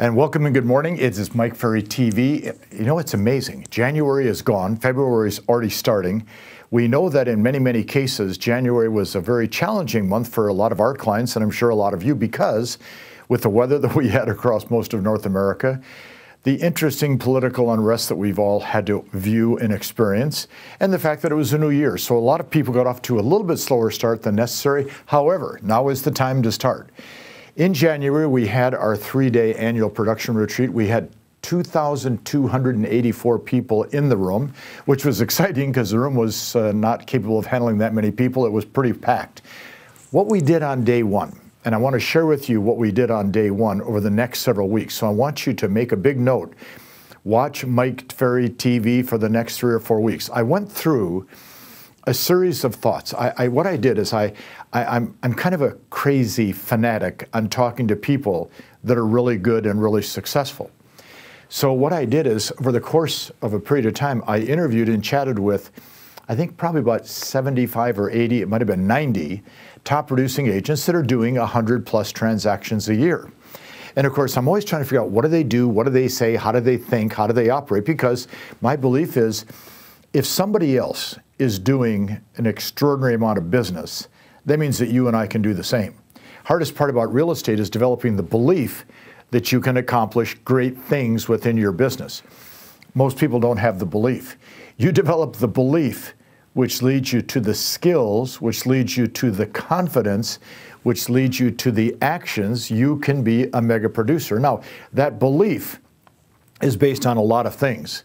And welcome and good morning. It is Mike Ferry TV. You know, it's amazing. January is gone, February is already starting. We know that in many, many cases, January was a very challenging month for a lot of our clients, and I'm sure a lot of you, because with the weather that we had across most of North America, the interesting political unrest that we've all had to view and experience, and the fact that it was a new year. So a lot of people got off to a little bit slower start than necessary. However, now is the time to start. In January, we had our three day annual production retreat. We had 2,284 people in the room, which was exciting because the room was uh, not capable of handling that many people. It was pretty packed. What we did on day one, and I want to share with you what we did on day one over the next several weeks. So I want you to make a big note. Watch Mike Ferry TV for the next three or four weeks. I went through a series of thoughts. I, I, what I did is I, I, I'm, I'm kind of a crazy fanatic on talking to people that are really good and really successful. So what I did is, over the course of a period of time, I interviewed and chatted with, I think probably about 75 or 80, it might have been 90, top producing agents that are doing 100 plus transactions a year. And of course, I'm always trying to figure out what do they do, what do they say, how do they think, how do they operate, because my belief is if somebody else is doing an extraordinary amount of business, that means that you and I can do the same. Hardest part about real estate is developing the belief that you can accomplish great things within your business. Most people don't have the belief. You develop the belief, which leads you to the skills, which leads you to the confidence, which leads you to the actions. You can be a mega producer. Now, that belief is based on a lot of things,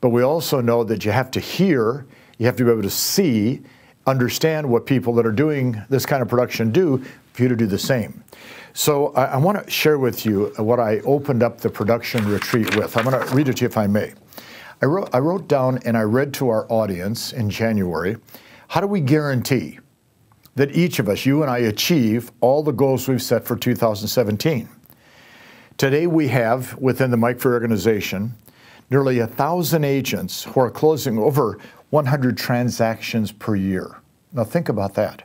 but we also know that you have to hear you have to be able to see, understand what people that are doing this kind of production do for you to do the same. So I, I want to share with you what I opened up the production retreat with. I'm going to read it to you if I may. I wrote, I wrote down and I read to our audience in January how do we guarantee that each of us, you and I, achieve all the goals we've set for 2017? Today we have within the Mike Ferry organization nearly a thousand agents who are closing over 100 transactions per year. Now think about that.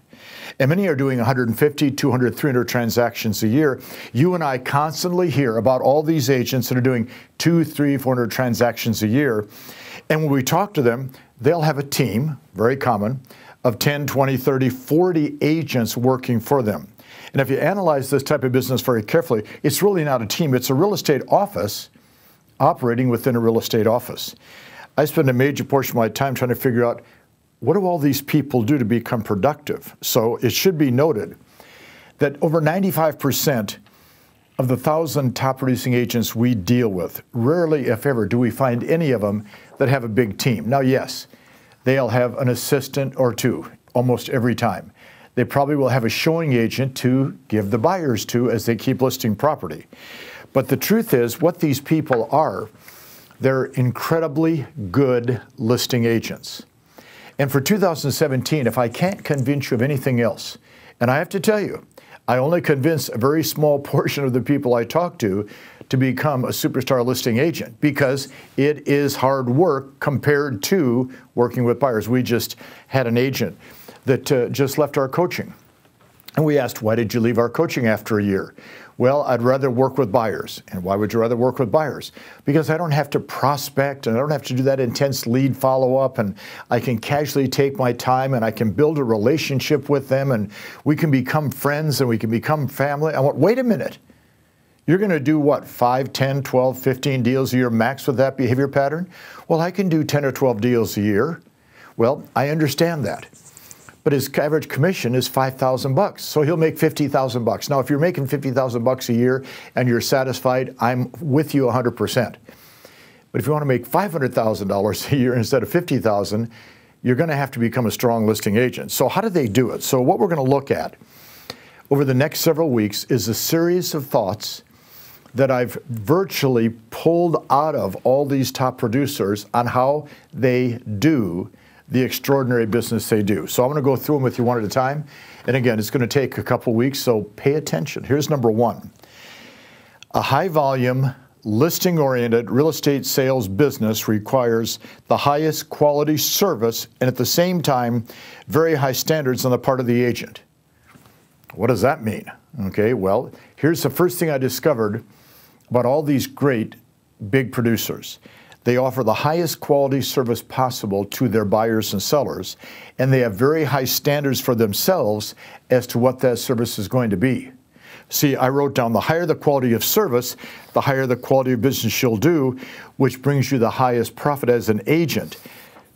And many are doing 150, 200, 300 transactions a year. You and I constantly hear about all these agents that are doing two, three, 400 transactions a year. And when we talk to them, they'll have a team, very common, of 10, 20, 30, 40 agents working for them. And if you analyze this type of business very carefully, it's really not a team, it's a real estate office operating within a real estate office. I spend a major portion of my time trying to figure out what do all these people do to become productive? So it should be noted that over 95% of the thousand top producing agents we deal with, rarely, if ever, do we find any of them that have a big team. Now, yes, they'll have an assistant or two almost every time. They probably will have a showing agent to give the buyers to as they keep listing property. But the truth is, what these people are, they're incredibly good listing agents. And for 2017, if I can't convince you of anything else, and I have to tell you, I only convince a very small portion of the people I talk to to become a superstar listing agent because it is hard work compared to working with buyers. We just had an agent that uh, just left our coaching. And we asked, why did you leave our coaching after a year? Well, I'd rather work with buyers. And why would you rather work with buyers? Because I don't have to prospect and I don't have to do that intense lead follow up. And I can casually take my time and I can build a relationship with them and we can become friends and we can become family. I went, wait a minute. You're going to do what, 5, 10, 12, 15 deals a year max with that behavior pattern? Well, I can do 10 or 12 deals a year. Well, I understand that but his average commission is 5,000 bucks. So he'll make 50,000 bucks. Now, if you're making 50,000 bucks a year and you're satisfied, I'm with you 100%. But if you want to make $500,000 a year instead of 50,000, you're going to have to become a strong listing agent. So how do they do it? So what we're going to look at over the next several weeks is a series of thoughts that I've virtually pulled out of all these top producers on how they do the extraordinary business they do. So I'm going to go through them with you one at a time. And again, it's going to take a couple weeks, so pay attention. Here's number one a high volume, listing oriented real estate sales business requires the highest quality service and at the same time, very high standards on the part of the agent. What does that mean? Okay, well, here's the first thing I discovered about all these great big producers. They offer the highest quality service possible to their buyers and sellers, and they have very high standards for themselves as to what that service is going to be. See, I wrote down the higher the quality of service, the higher the quality of business you'll do, which brings you the highest profit as an agent.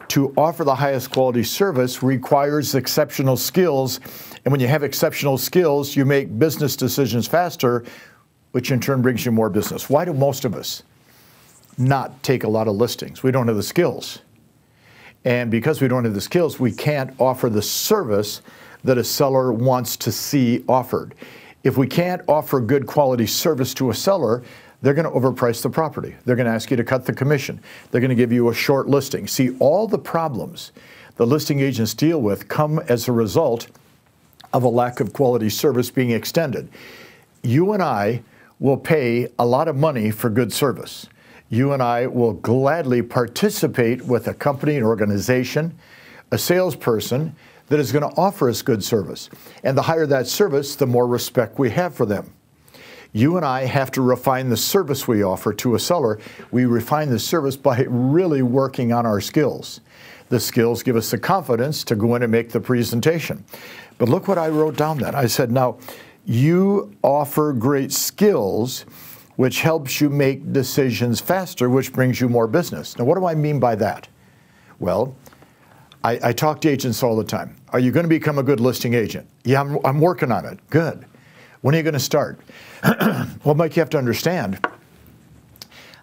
To offer the highest quality service requires exceptional skills, and when you have exceptional skills, you make business decisions faster, which in turn brings you more business. Why do most of us not take a lot of listings? We don't have the skills. And because we don't have the skills, we can't offer the service that a seller wants to see offered. If we can't offer good quality service to a seller, they're going to overprice the property. They're going to ask you to cut the commission. They're going to give you a short listing. See, all the problems the listing agents deal with come as a result of a lack of quality service being extended. You and I will pay a lot of money for good service. You and I will gladly participate with a company, an organization, a salesperson that is going to offer us good service. And the higher that service, the more respect we have for them. You and I have to refine the service we offer to a seller. We refine the service by really working on our skills. The skills give us the confidence to go in and make the presentation. But look what I wrote down then. I said, now, you offer great skills, which helps you make decisions faster, which brings you more business. Now, what do I mean by that? Well, I, I, talk to agents all the time. Are you going to become a good listing agent? Yeah, I'm, I'm working on it. Good. When are you going to start? well, Mike, you have to understand.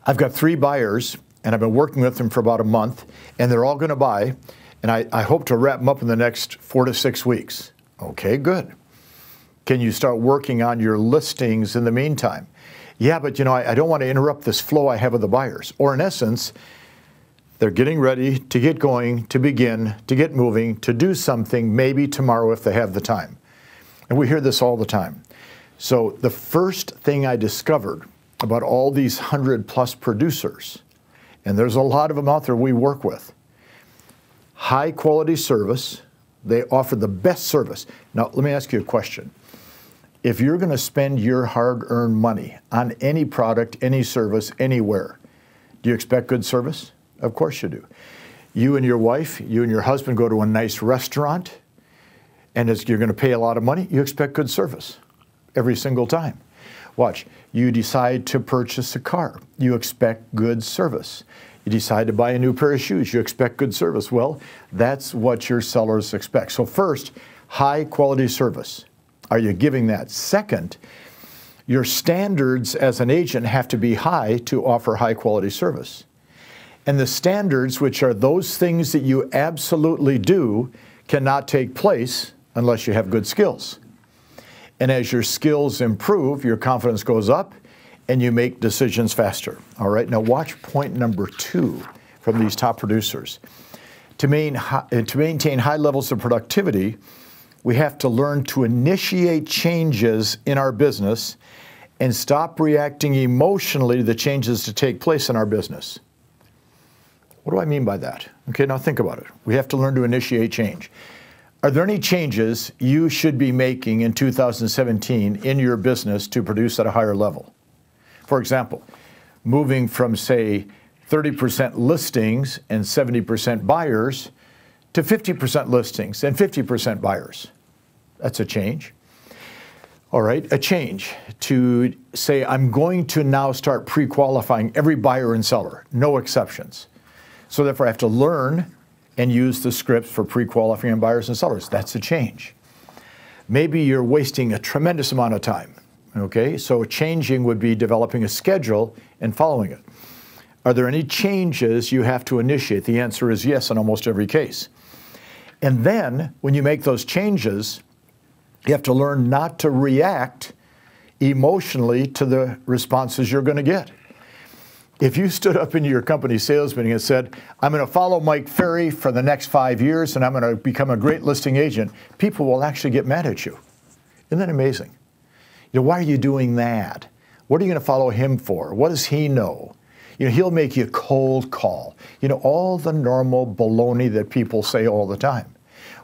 I've got three buyers, and I've been working with them for about a month, and they're all going to buy, and I, I hope to wrap them up in the next four to six weeks. Okay, good. Can you start working on your listings in the meantime? Yeah, but you know, I, I don't want to interrupt this flow I have with the buyers. Or in essence, they're getting ready to get going, to begin, to get moving, to do something maybe tomorrow if they have the time. And we hear this all the time. So the first thing I discovered about all these 100 plus producers, and there's a lot of them out there we work with, high quality service, they offer the best service. Now, let me ask you a question. If you're going to spend your hard earned money on any product, any service, anywhere, do you expect good service? Of course you do. You and your wife, you and your husband go to a nice restaurant, and you're going to pay a lot of money, you expect good service every single time. Watch, you decide to purchase a car, you expect good service. You decide to buy a new pair of shoes, you expect good service. Well, that's what your sellers expect. So, first, high quality service. Are you giving that? Second, your standards as an agent have to be high to offer high quality service. And the standards, which are those things that you absolutely do, cannot take place unless you have good skills. And as your skills improve, your confidence goes up and you make decisions faster. All right, now watch point number two from these top producers. To, main, to maintain high levels of productivity, we have to learn to initiate changes in our business and stop reacting emotionally to the changes to take place in our business. What do I mean by that? Okay, now think about it. We have to learn to initiate change. Are there any changes you should be making in 2017 in your business to produce at a higher level? For example, moving from, say, 30% listings and 70% buyers to 50% listings and 50% buyers. That's a change. All right, a change to say, I'm going to now start pre qualifying every buyer and seller, no exceptions. So therefore, I have to learn and use the scripts for pre-qualifying buyers and sellers. That's a change. Maybe you're wasting a tremendous amount of time. Okay, so changing would be developing a schedule and following it. Are there any changes you have to initiate? The answer is yes in almost every case. And then when you make those changes, you have to learn not to react emotionally to the responses you're going to get. If you stood up in your company sales meeting and said, I'm going to follow Mike Ferry for the next five years and I'm going to become a great listing agent, people will actually get mad at you. Isn't that amazing? You know, why are you doing that? What are you going to follow him for? What does he know? You know, he'll make you a cold call. You know, all the normal baloney that people say all the time.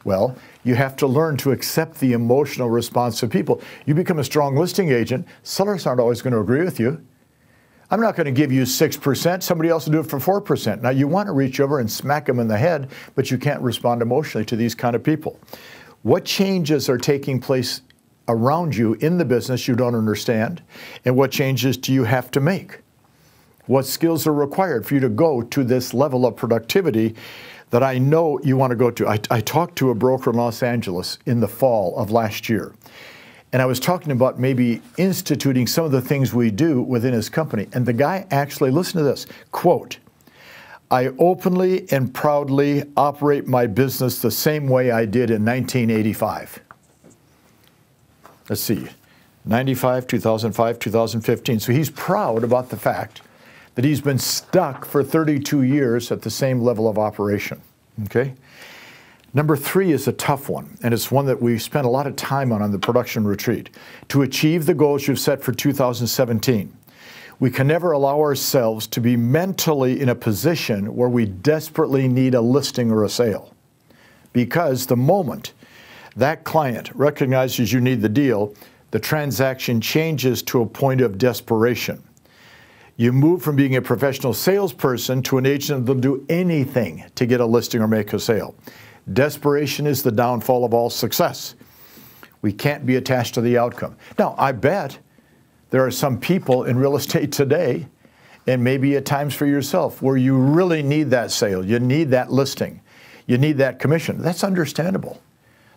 Well, you have to learn to accept the emotional response of people. You become a strong listing agent, sellers aren't always going to agree with you. I'm not going to give you 6%. Somebody else will do it for 4%. Now, you want to reach over and smack them in the head, but you can't respond emotionally to these kind of people. What changes are taking place around you in the business you don't understand? And what changes do you have to make? What skills are required for you to go to this level of productivity that I know you want to go to? I, I talked to a broker in Los Angeles in the fall of last year. And I was talking about maybe instituting some of the things we do within his company. And the guy actually, listen to this quote, I openly and proudly operate my business the same way I did in 1985. Let's see, 95, 2005, 2015. So he's proud about the fact that he's been stuck for 32 years at the same level of operation. Okay? Number three is a tough one, and it's one that we spent a lot of time on on the production retreat. To achieve the goals you've set for 2017, we can never allow ourselves to be mentally in a position where we desperately need a listing or a sale. Because the moment that client recognizes you need the deal, the transaction changes to a point of desperation. You move from being a professional salesperson to an agent that'll do anything to get a listing or make a sale. Desperation is the downfall of all success. We can't be attached to the outcome. Now, I bet there are some people in real estate today, and maybe at times for yourself, where you really need that sale, you need that listing, you need that commission. That's understandable.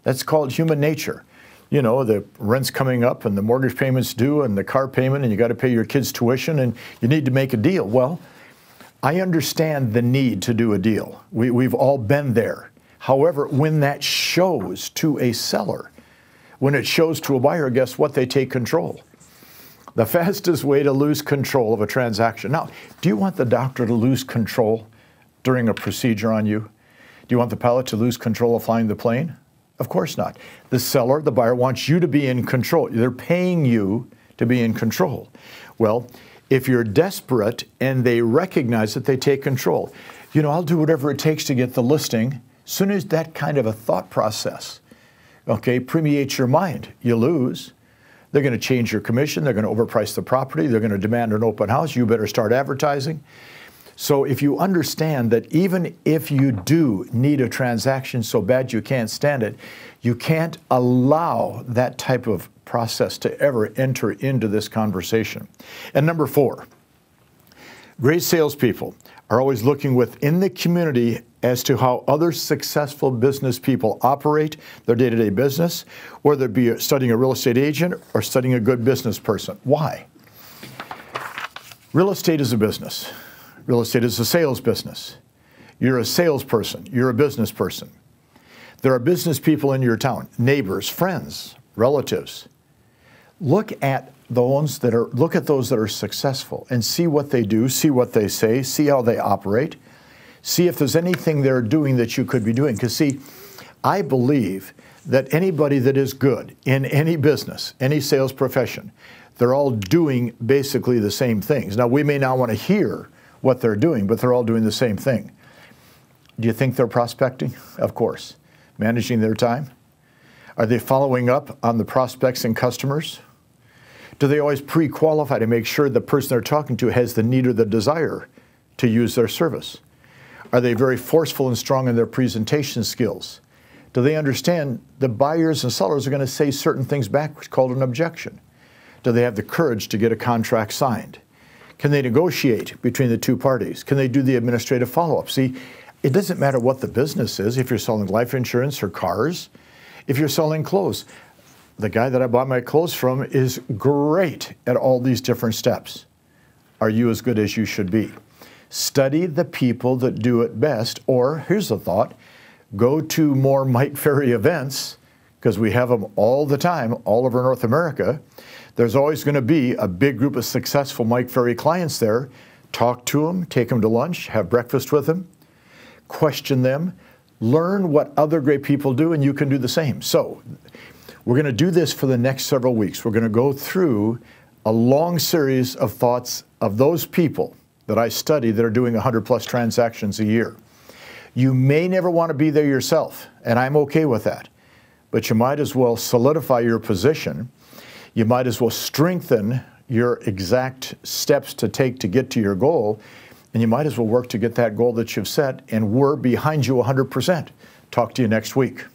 That's called human nature you know, the rent's coming up and the mortgage payment's due and the car payment and you got to pay your kids' tuition and you need to make a deal. Well, I understand the need to do a deal. We, we've all been there. However, when that shows to a seller, when it shows to a buyer, guess what? They take control. The fastest way to lose control of a transaction. Now, do you want the doctor to lose control during a procedure on you? Do you want the pilot to lose control of flying the plane? Of course not. The seller, the buyer, wants you to be in control. They're paying you to be in control. Well, if you're desperate and they recognize that they take control, you know, I'll do whatever it takes to get the listing. Soon as that kind of a thought process, okay, permeates your mind, you lose. They're going to change your commission. They're going to overprice the property. They're going to demand an open house. You better start advertising. So if you understand that even if you do need a transaction so bad you can't stand it, you can't allow that type of process to ever enter into this conversation. And number four, great salespeople are always looking within the community as to how other successful business people operate their day to day business, whether it be studying a real estate agent or studying a good business person. Why? Real estate is a business. Real estate is a sales business. You're a salesperson, you're a business person. There are business people in your town, neighbors, friends, relatives. Look at the ones that are look at those that are successful and see what they do, see what they say, see how they operate, see if there's anything they're doing that you could be doing. Because see, I believe that anybody that is good in any business, any sales profession, they're all doing basically the same things. Now we may not want to hear what they're doing, but they're all doing the same thing. Do you think they're prospecting? Of course. Managing their time? Are they following up on the prospects and customers? Do they always pre qualify to make sure the person they're talking to has the need or the desire to use their service? Are they very forceful and strong in their presentation skills? Do they understand the buyers and sellers are going to say certain things back, which called an objection? Do they have the courage to get a contract signed? Can they negotiate between the two parties? Can they do the administrative follow up? See, it doesn't matter what the business is, if you're selling life insurance or cars, if you're selling clothes. The guy that I bought my clothes from is great at all these different steps. Are you as good as you should be? Study the people that do it best, or here's a thought go to more Mike Ferry events, because we have them all the time, all over North America there's always going to be a big group of successful Mike Ferry clients there. Talk to them, take them to lunch, have breakfast with them, question them, learn what other great people do, and you can do the same. So, we're going to do this for the next several weeks. We're going to go through a long series of thoughts of those people that I study that are doing 100 plus transactions a year. You may never want to be there yourself, and I'm okay with that. But you might as well solidify your position you might as well strengthen your exact steps to take to get to your goal, and you might as well work to get that goal that you've set, and we're behind you 100%. Talk to you next week.